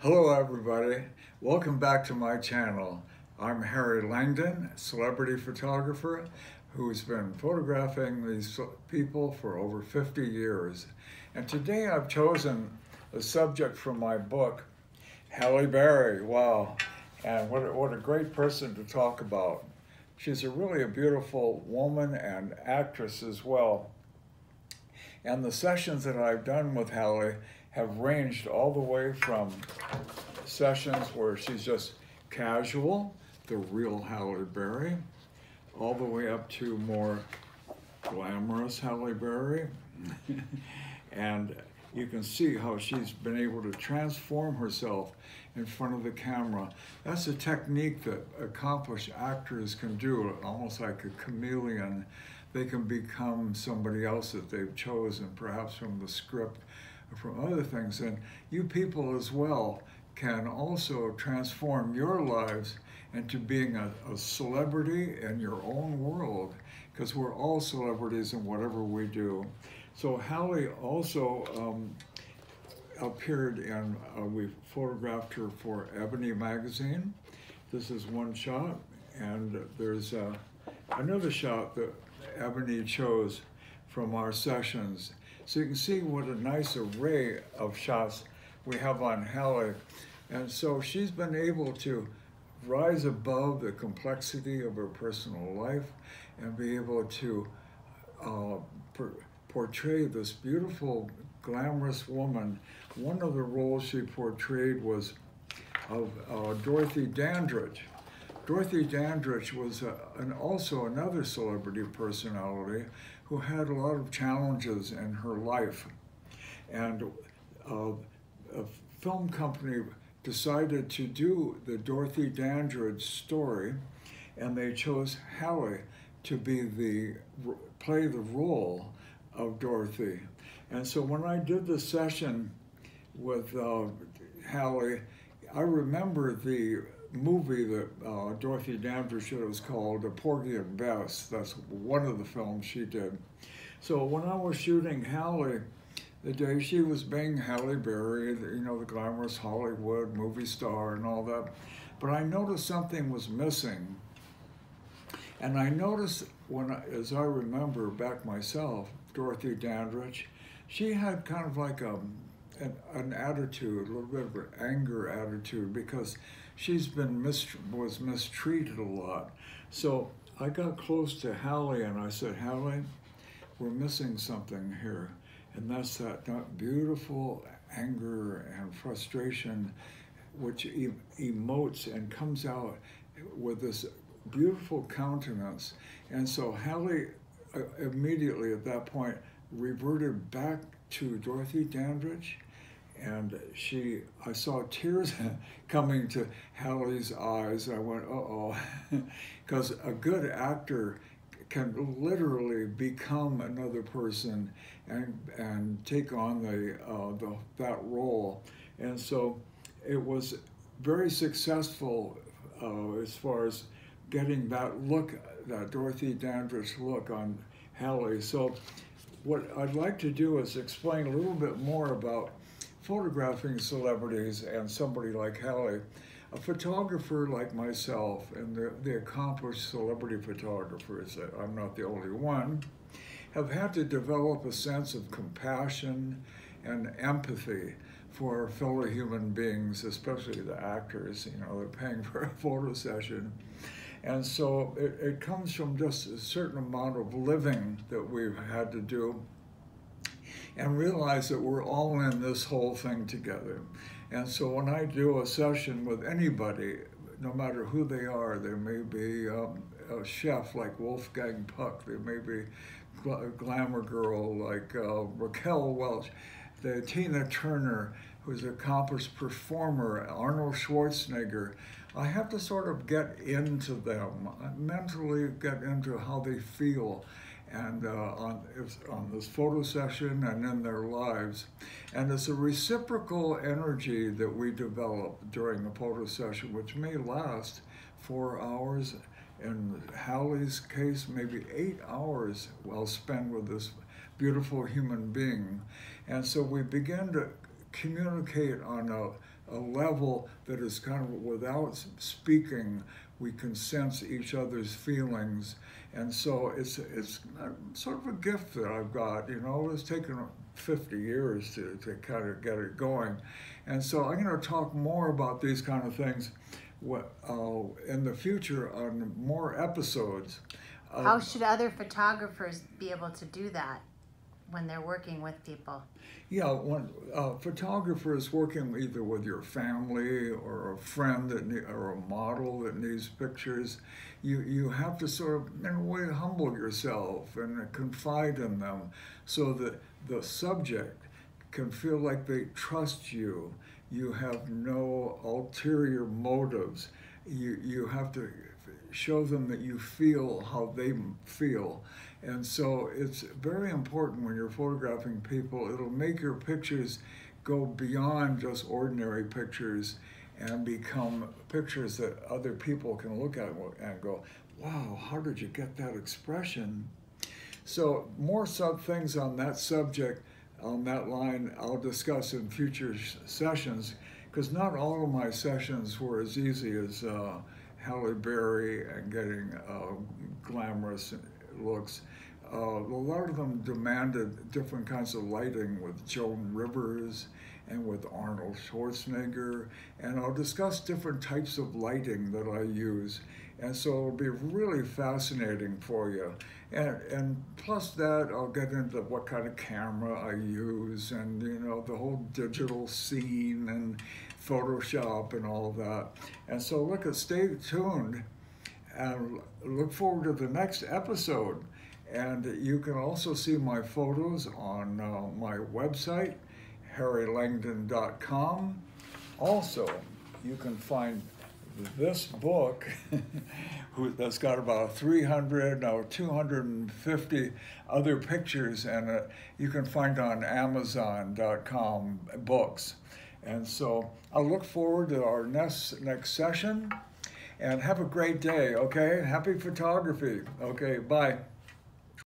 Hello everybody, welcome back to my channel. I'm Harry Langdon, celebrity photographer who's been photographing these people for over 50 years. And today I've chosen a subject from my book, Halle Berry. Wow, and what a, what a great person to talk about. She's a really a beautiful woman and actress as well. And the sessions that I've done with Halle have ranged all the way from sessions where she's just casual, the real Halle Berry, all the way up to more glamorous Halle Berry. and you can see how she's been able to transform herself in front of the camera. That's a technique that accomplished actors can do, almost like a chameleon. They can become somebody else that they've chosen, perhaps from the script or from other things. And you people as well can also transform your lives into being a, a celebrity in your own world, because we're all celebrities in whatever we do. So Halle also um, appeared in, uh, we photographed her for Ebony magazine. This is one shot, and there's uh, another shot that Ebony chose from our sessions. So you can see what a nice array of shots we have on Halle. And so she's been able to rise above the complexity of her personal life and be able to uh, portray this beautiful, glamorous woman. One of the roles she portrayed was of uh, Dorothy Dandridge. Dorothy Dandridge was uh, an, also another celebrity personality who had a lot of challenges in her life. And uh, a film company decided to do the Dorothy Dandridge story, and they chose Halle to be the play the role of Dorothy. And so when I did the session with uh, Halle, I remember the movie that uh, Dorothy Dandridge did was called The Porgy and Bess. That's one of the films she did. So when I was shooting Halle, the day she was being Halle Berry, you know, the glamorous Hollywood movie star and all that, but I noticed something was missing. And I noticed when, as I remember back myself, Dorothy Dandridge, she had kind of like a, an, an attitude, a little bit of an anger attitude, because she's been mis- was mistreated a lot. So I got close to Halle and I said, Halle, we're missing something here. And that's that, that beautiful anger and frustration which emotes and comes out with this beautiful countenance. And so Halle uh, immediately at that point reverted back to Dorothy Dandridge. And she, I saw tears coming to Halle's eyes. I went, uh oh. Because a good actor can literally become another person and, and take on the, uh, the, that role. And so it was very successful uh, as far as getting that look, that Dorothy Dandridge look on Halle. So what I'd like to do is explain a little bit more about photographing celebrities and somebody like Halle. A photographer like myself and the, the accomplished celebrity photographers, uh, I'm not the only one, have had to develop a sense of compassion and empathy for fellow human beings, especially the actors, you know, they're paying for a photo session. And so it, it comes from just a certain amount of living that we've had to do and realize that we're all in this whole thing together. And so when I do a session with anybody, no matter who they are, they may be um, a chef like Wolfgang Puck, they may be a glamour girl like uh, Raquel Welch, the Tina Turner, who's an accomplished performer, Arnold Schwarzenegger. I have to sort of get into them, mentally get into how they feel and uh, on, on this photo session and in their lives. And it's a reciprocal energy that we develop during the photo session, which may last four hours. In Halle's case, maybe eight hours well spent with this beautiful human being. And so we begin to communicate on a a level that is kind of without speaking, we can sense each other's feelings. And so it's, it's sort of a gift that I've got, you know, it's taken 50 years to, to kind of get it going. And so I'm going to talk more about these kind of things uh, in the future on more episodes. How should other photographers be able to do that when they're working with people? Yeah, when uh, photographers working either with your family or a friend that or a model that needs pictures, you you have to sort of in a way humble yourself and confide in them, so that the subject can feel like they trust you. You have no ulterior motives. You you have to show them that you feel how they feel. And so it's very important when you're photographing people, it'll make your pictures go beyond just ordinary pictures and become pictures that other people can look at and go, wow, how did you get that expression? So more sub things on that subject, on that line, I'll discuss in future sessions, because not all of my sessions were as easy as uh, Halle Berry and getting uh, glamorous looks. Uh, a lot of them demanded different kinds of lighting with Joan Rivers and with Arnold Schwarzenegger. And I'll discuss different types of lighting that I use. And so it'll be really fascinating for you. And, and plus that, I'll get into what kind of camera I use and, you know, the whole digital scene and Photoshop and all that. And so look, stay tuned and look forward to the next episode. And you can also see my photos on uh, my website, harrylangdon.com. Also, you can find this book that's got about 300 or 250 other pictures and uh, you can find on amazon.com books and so I look forward to our next next session and have a great day, okay? Happy photography. Okay, bye.